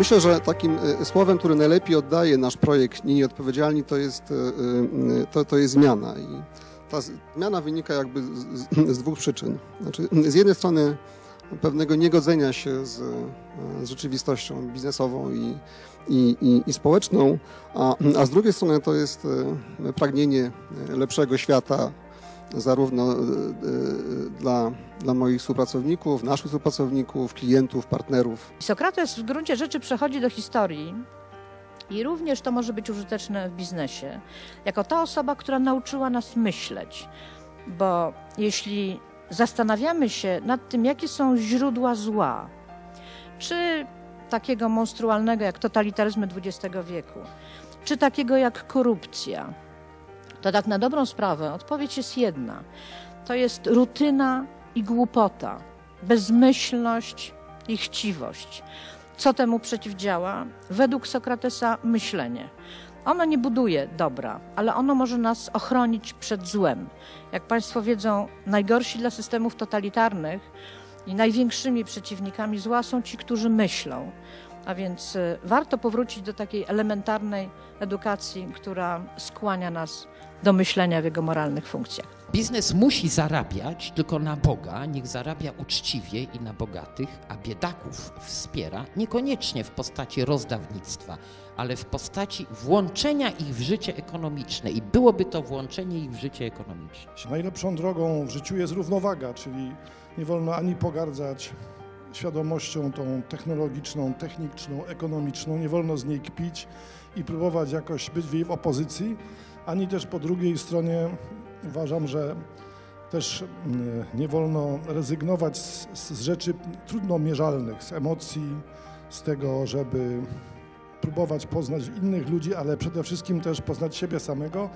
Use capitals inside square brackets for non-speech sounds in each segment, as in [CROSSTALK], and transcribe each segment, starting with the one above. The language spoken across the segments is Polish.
Myślę, że takim e, słowem, który najlepiej oddaje nasz projekt Nini Odpowiedzialni, to jest, e, e, to, to jest zmiana. I ta zmiana wynika jakby z, z dwóch przyczyn. Znaczy, z jednej strony pewnego niegodzenia się z, z rzeczywistością biznesową i, i, i, i społeczną, a, a z drugiej strony to jest pragnienie lepszego świata, zarówno dla, dla moich współpracowników, naszych współpracowników, klientów, partnerów. Sokrates w gruncie rzeczy przechodzi do historii i również to może być użyteczne w biznesie, jako ta osoba, która nauczyła nas myśleć. Bo jeśli zastanawiamy się nad tym, jakie są źródła zła, czy takiego monstrualnego jak totalitaryzmy XX wieku, czy takiego jak korupcja, to tak na dobrą sprawę odpowiedź jest jedna. To jest rutyna i głupota, bezmyślność i chciwość. Co temu przeciwdziała? Według Sokratesa myślenie. Ono nie buduje dobra, ale ono może nas ochronić przed złem. Jak Państwo wiedzą, najgorsi dla systemów totalitarnych i największymi przeciwnikami zła są ci, którzy myślą. A więc y, warto powrócić do takiej elementarnej edukacji, która skłania nas do myślenia w jego moralnych funkcjach. Biznes musi zarabiać tylko na Boga, niech zarabia uczciwie i na bogatych, a biedaków wspiera niekoniecznie w postaci rozdawnictwa, ale w postaci włączenia ich w życie ekonomiczne i byłoby to włączenie ich w życie ekonomiczne. Najlepszą drogą w życiu jest równowaga, czyli nie wolno ani pogardzać świadomością tą technologiczną, techniczną, ekonomiczną, nie wolno z niej kpić i próbować jakoś być w jej opozycji, ani też po drugiej stronie uważam, że też mm, nie wolno rezygnować z, z rzeczy trudno mierzalnych, z emocji, z tego, żeby próbować poznać innych ludzi, ale przede wszystkim też poznać siebie samego,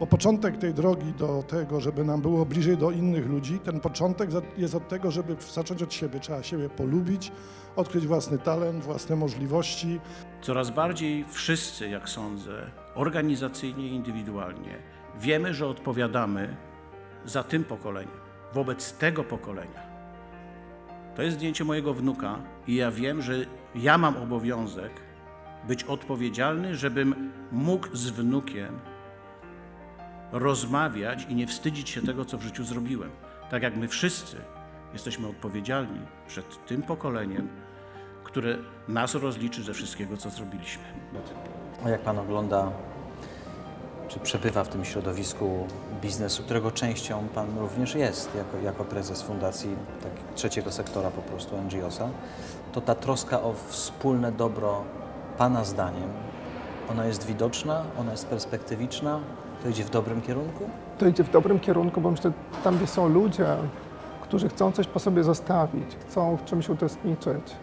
bo początek tej drogi do tego, żeby nam było bliżej do innych ludzi, ten początek jest od tego, żeby zacząć od siebie. Trzeba siebie polubić, odkryć własny talent, własne możliwości. Coraz bardziej wszyscy, jak sądzę, organizacyjnie i indywidualnie, wiemy, że odpowiadamy za tym pokoleniem, wobec tego pokolenia. To jest zdjęcie mojego wnuka i ja wiem, że ja mam obowiązek być odpowiedzialny, żebym mógł z wnukiem rozmawiać i nie wstydzić się tego, co w życiu zrobiłem. Tak jak my wszyscy jesteśmy odpowiedzialni przed tym pokoleniem, które nas rozliczy ze wszystkiego, co zrobiliśmy. A jak Pan ogląda, czy przebywa w tym środowisku biznesu, którego częścią Pan również jest, jako, jako prezes fundacji tak, trzeciego sektora po prostu NGOsa, to ta troska o wspólne dobro Pana zdaniem, ona jest widoczna, ona jest perspektywiczna, to idzie w dobrym kierunku? To idzie w dobrym kierunku, bo myślę, tam gdzie są ludzie, którzy chcą coś po sobie zostawić, chcą w czymś uczestniczyć,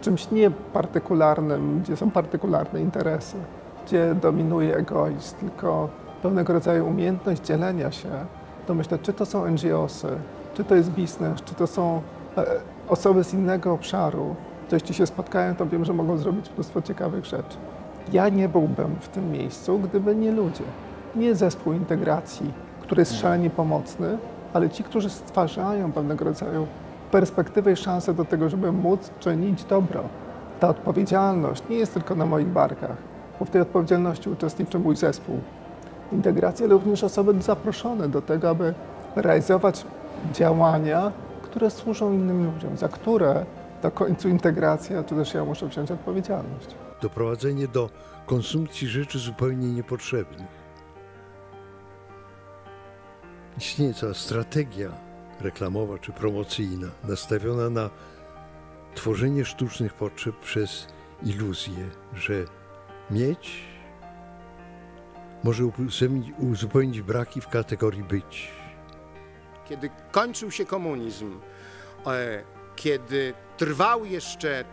czymś niepartykularnym, gdzie są partykularne interesy, gdzie dominuje egoizm, tylko pewnego rodzaju umiejętność dzielenia się, to myślę, czy to są NGOsy, czy to jest biznes, czy to są e, osoby z innego obszaru, to jeśli się spotkają, to wiem, że mogą zrobić mnóstwo ciekawych rzeczy. Ja nie byłbym w tym miejscu, gdyby nie ludzie. Nie zespół integracji, który jest szalenie pomocny, ale ci, którzy stwarzają pewnego rodzaju perspektywę i szansę do tego, żeby móc czynić dobro. Ta odpowiedzialność nie jest tylko na moich barkach, bo w tej odpowiedzialności uczestniczy mój zespół. Integracja również osoby zaproszone do tego, aby realizować działania, które służą innym ludziom, za które do końcu integracja, to też ja muszę wziąć odpowiedzialność. Doprowadzenie do konsumpcji rzeczy zupełnie niepotrzebnych. Istnieje cała strategia reklamowa czy promocyjna nastawiona na tworzenie sztucznych potrzeb przez iluzję, że mieć może uzupełnić braki w kategorii być. Kiedy kończył się komunizm, e, kiedy trwał jeszcze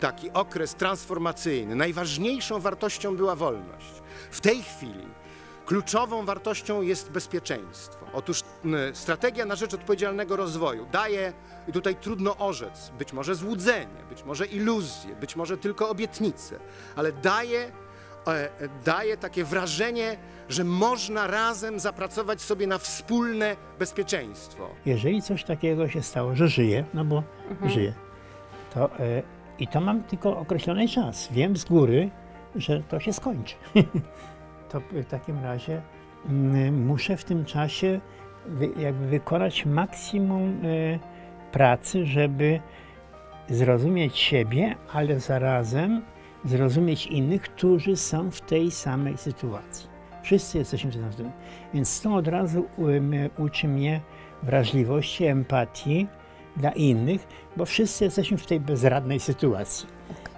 taki okres transformacyjny, najważniejszą wartością była wolność. W tej chwili kluczową wartością jest bezpieczeństwo. Otóż strategia na rzecz odpowiedzialnego rozwoju daje, i tutaj trudno orzec, być może złudzenie, być może iluzje, być może tylko obietnice, ale daje daje takie wrażenie, że można razem zapracować sobie na wspólne bezpieczeństwo. Jeżeli coś takiego się stało, że żyje, no bo mhm. żyje, to e, I to mam tylko określony czas. Wiem z góry, że to się skończy. [LAUGHS] to w takim razie mm, muszę w tym czasie wy, jakby wykonać maksimum y, pracy, żeby zrozumieć siebie, ale zarazem zrozumieć innych, którzy są w tej samej sytuacji. Wszyscy jesteśmy w tej samej sytuacji. Więc to od razu uczy mnie wrażliwości, empatii dla innych, bo wszyscy jesteśmy w tej bezradnej sytuacji.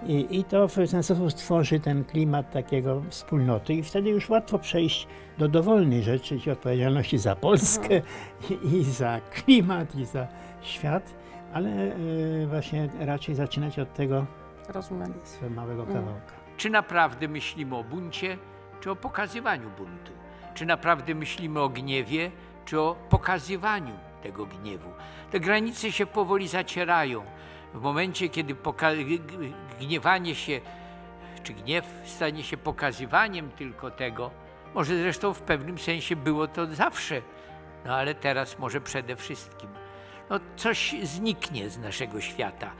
I, I, to w ten sposób stworzy ten klimat takiego wspólnoty i wtedy już łatwo przejść do dowolnej rzeczy, czyli odpowiedzialności za Polskę [LAUGHS] i, i za klimat, i za świat, ale y, właśnie raczej zaczynać od tego Rozumiem. swego małego kawałka. Czy naprawdę myślimy o buncie, czy o pokazywaniu buntu? Czy naprawdę myślimy o gniewie, czy o pokazywaniu tego gniewu? Te granice się powoli zacierają. W momencie, kiedy gniewanie się, czy gniew stanie się pokazywaniem tylko tego, może zresztą w pewnym sensie było to zawsze, no ale teraz może przede wszystkim. No coś zniknie z naszego świata.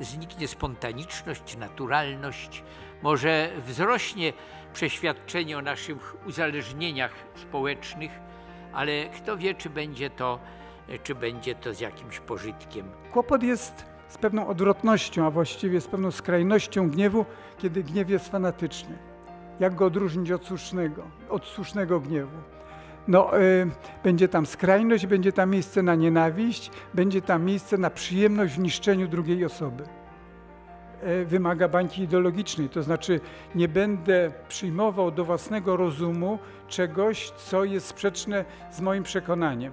Zniknie spontaniczność, naturalność, może wzrośnie przeświadczenie o naszych uzależnieniach społecznych, ale kto wie, czy będzie to, czy będzie to z jakimś pożytkiem. Kłopot jest z pewną odwrotnością, a właściwie z pewną skrajnością gniewu, kiedy gniew jest fanatyczny. Jak go odróżnić od słusznego, od słusznego gniewu? No, y, będzie tam skrajność, będzie tam miejsce na nienawiść, będzie tam miejsce na przyjemność w niszczeniu drugiej osoby. Y, wymaga bańki ideologicznej, to znaczy nie będę przyjmował do własnego rozumu czegoś, co jest sprzeczne z moim przekonaniem.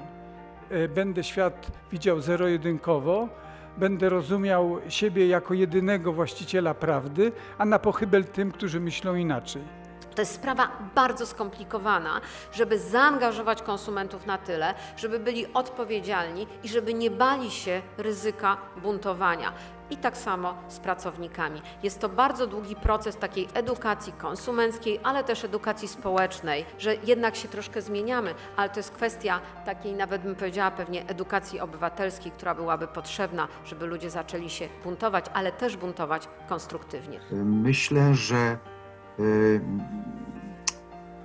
Y, będę świat widział zero-jedynkowo, będę rozumiał siebie jako jedynego właściciela prawdy, a na pochybel tym, którzy myślą inaczej. To jest sprawa bardzo skomplikowana, żeby zaangażować konsumentów na tyle, żeby byli odpowiedzialni i żeby nie bali się ryzyka buntowania. I tak samo z pracownikami. Jest to bardzo długi proces takiej edukacji konsumenckiej, ale też edukacji społecznej, że jednak się troszkę zmieniamy, ale to jest kwestia takiej, nawet bym powiedziała, pewnie edukacji obywatelskiej, która byłaby potrzebna, żeby ludzie zaczęli się buntować, ale też buntować konstruktywnie. Myślę, że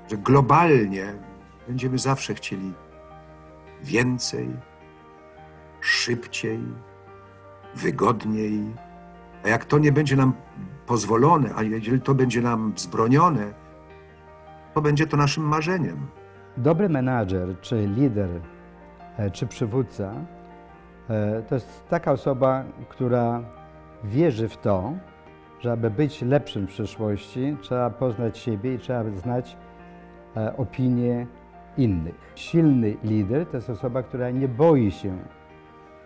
że globalnie będziemy zawsze chcieli więcej, szybciej, wygodniej. A jak to nie będzie nam pozwolone, a jeżeli to będzie nam wzbronione, to będzie to naszym marzeniem. Dobry menadżer, czy lider, e, czy przywódca e, to jest taka osoba, która wierzy w to, że aby być lepszym w przyszłości, trzeba poznać siebie i trzeba znać e, opinie innych. Silny lider to jest osoba, która nie boi się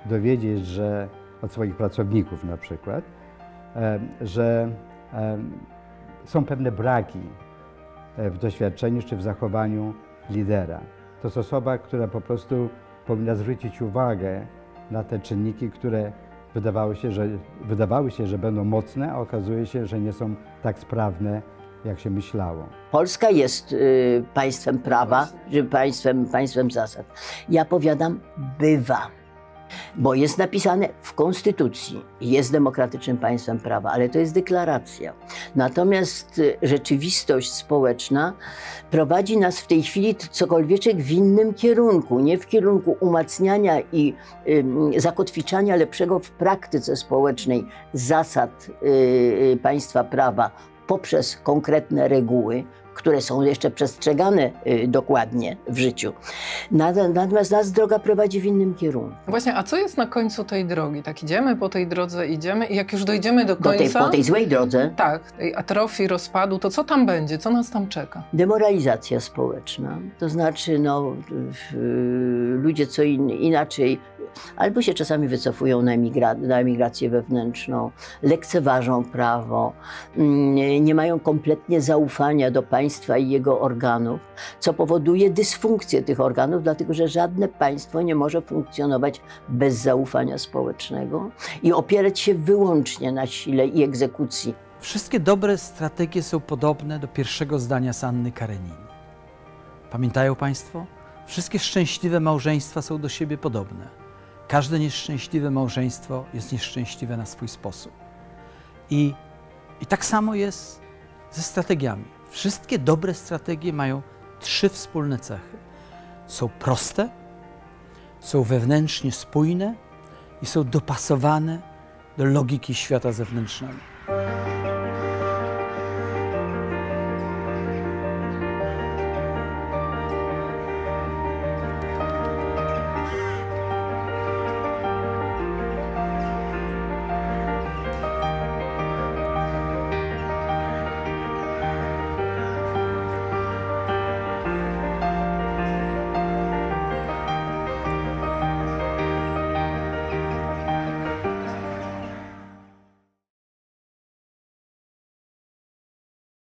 dowiedzieć, że od swoich pracowników na przykład, e, że e, są pewne braki e, w doświadczeniu czy w zachowaniu lidera. To jest osoba, która po prostu powinna zwrócić uwagę na te czynniki, które wydawały się, że, wydawały się, że będą mocne, a okazuje się, że nie są tak sprawne, jak się myślało. Polska jest y, państwem prawa, państwem, państwem zasad. Ja powiadam, bywa bo jest napisane w Konstytucji, jest demokratycznym państwem prawa, ale to jest deklaracja. Natomiast y, rzeczywistość społeczna prowadzi nas w tej chwili cokolwiek w innym kierunku, nie w kierunku umacniania i y, zakotwiczania lepszego w praktyce społecznej zasad y, y, państwa prawa poprzez konkretne reguły, które są jeszcze przestrzegane y, dokładnie w życiu. Natomiast nas droga prowadzi w innym kierunku. Właśnie, a co jest na końcu tej drogi? Tak idziemy po tej drodze, idziemy i jak już dojdziemy do końca... Do tej, po tej złej drodze? Tak, tej atrofii, rozpadu, to co tam będzie? Co nas tam czeka? Demoralizacja społeczna. To znaczy, no, ludzie co in, inaczej albo się czasami wycofują na, emigra na emigrację wewnętrzną, lekceważą prawo, mm, nie mają kompletnie zaufania do państwa i jego organów, co powoduje dysfunkcję tych organów, dlatego że żadne państwo nie może funkcjonować bez zaufania społecznego i opierać się wyłącznie na sile i egzekucji. Wszystkie dobre strategie są podobne do pierwszego zdania Sanny Kareniny. Pamiętają Państwo? Wszystkie szczęśliwe małżeństwa są do siebie podobne. Każde nieszczęśliwe małżeństwo jest nieszczęśliwe na swój sposób. I, I tak samo jest ze strategiami. Wszystkie dobre strategie mają trzy wspólne cechy. Są proste, są wewnętrznie spójne i są dopasowane do logiki świata zewnętrznego.